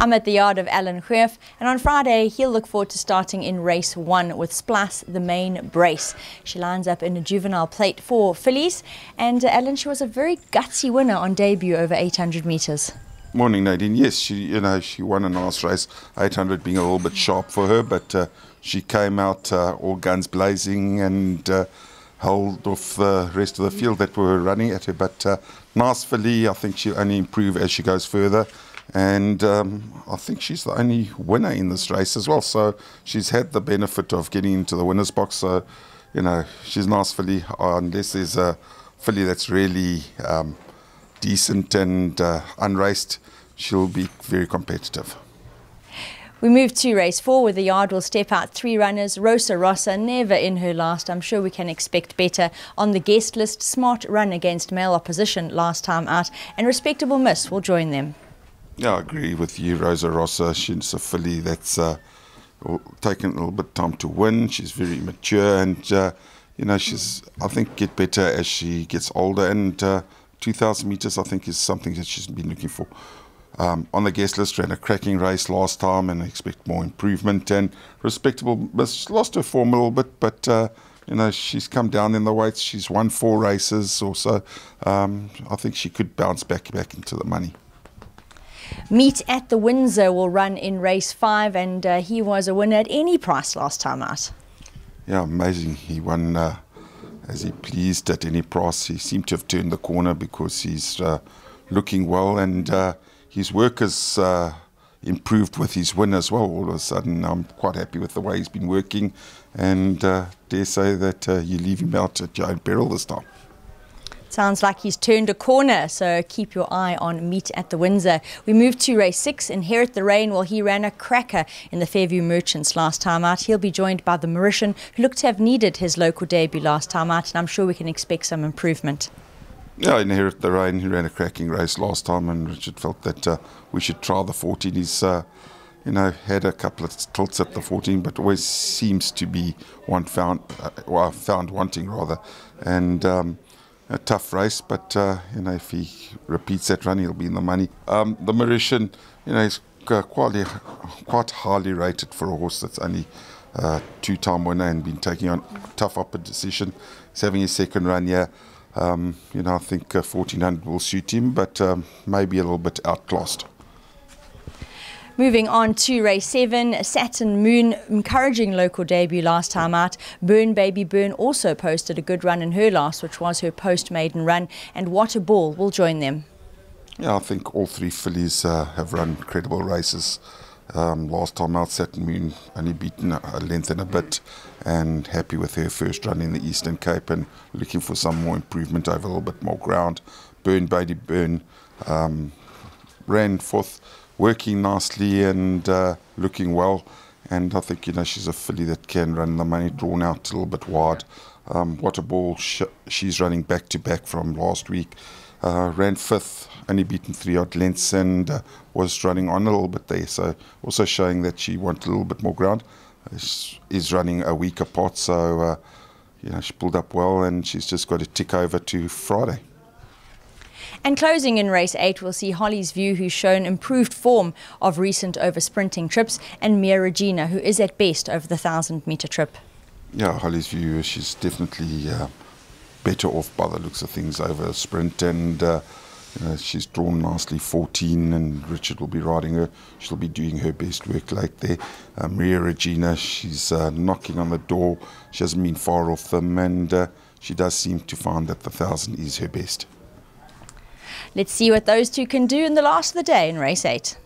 I'm at the yard of Alan Greeff, and on Friday he'll look forward to starting in race one with Splas, the main brace. She lines up in a juvenile plate for fillies, and uh, Alan, she was a very gutsy winner on debut over 800 metres. Morning, Nadine. Yes, she you know she won a nice race, 800 being a little bit sharp for her, but uh, she came out uh, all guns blazing and uh, held off the rest of the field that were running at her. But uh, nice filly. I think she'll only improve as she goes further and um, I think she's the only winner in this race as well. So she's had the benefit of getting into the winner's box. So, you know, she's nice filly, unless there's a filly that's really um, decent and uh, unraced, she'll be very competitive. We move to race four where the yard will step out three runners. Rosa Rossa never in her last. I'm sure we can expect better. On the guest list, smart run against male opposition last time out and respectable miss will join them. Yeah, I agree with you, Rosa Rossa. She's a filly that's uh, taken a little bit of time to win. She's very mature and, uh, you know, she's, I think, get better as she gets older. And uh, 2,000 metres, I think, is something that she's been looking for. Um, on the guest list, ran a cracking race last time and I expect more improvement and respectable. She lost her form a little bit, but uh, you know she's come down in the weights. She's won four races or so. Um, I think she could bounce back back into the money. Meet at the Windsor will run in race five, and uh, he was a winner at any price last time out. Yeah, amazing. He won uh, as he pleased at any price. He seemed to have turned the corner because he's uh, looking well, and uh, his work has uh, improved with his win as well. All of a sudden, I'm quite happy with the way he's been working, and uh, dare say that you leave him out at your own peril this time. Sounds like he's turned a corner, so keep your eye on Meet at the Windsor. We move to race six, Inherit the Rain. Well, he ran a cracker in the Fairview Merchants last time out. He'll be joined by the Mauritian, who looked to have needed his local debut last time out, and I'm sure we can expect some improvement. Yeah, Inherit the Rain. He ran a cracking race last time, and Richard felt that uh, we should try the 14. He's uh, you know, had a couple of tilts at the 14, but always seems to be one found, uh, well, found wanting rather. And um, a tough race, but uh, you know if he repeats that run, he'll be in the money. Um, the Mauritian, you know, is quite quite highly rated for a horse that's only uh, two-time winner and been taking on tough opposition. He's having his second run here. Um, you know, I think uh, 1400 will suit him, but um, maybe a little bit outclassed. Moving on to race seven, Saturn Moon, encouraging local debut last time out. Burn Baby Burn also posted a good run in her last, which was her post-maiden run, and What a Ball will join them. Yeah, I think all three fillies uh, have run credible races. Um, last time out, Saturn Moon only beaten a length and a bit, and happy with her first run in the Eastern Cape, and looking for some more improvement over a little bit more ground. Burn Baby Burn um, ran fourth working nicely and uh, looking well. And I think you know she's a filly that can run the money drawn out a little bit wide. Um, what a ball sh she's running back to back from last week. Uh, ran fifth, only beaten three odd lengths, and uh, was running on a little bit there. So also showing that she wants a little bit more ground. Is, is running a week apart, so uh, you know she pulled up well, and she's just got to tick over to Friday. And closing in race 8, we'll see Holly's View, who's shown improved form of recent over sprinting trips, and Mia Regina, who is at best over the 1,000 metre trip. Yeah, Holly's View, she's definitely uh, better off by the looks of things over a sprint, and uh, know, she's drawn nicely 14, and Richard will be riding her. She'll be doing her best work late there. Uh, Maria Regina, she's uh, knocking on the door. She hasn't been far off them, and uh, she does seem to find that the 1,000 is her best. Let's see what those two can do in the last of the day in race 8.